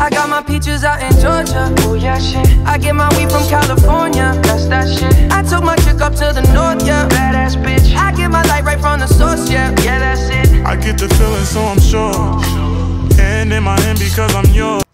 I got my peaches out in Georgia. Oh yeah, shit. I get my weed from California. That's that shit. I took my chick up to the north, yeah. Badass bitch. I get my light right from the source, yeah. Yeah, that's it. I get the feeling, so I'm sure. And in my hand because I'm yours.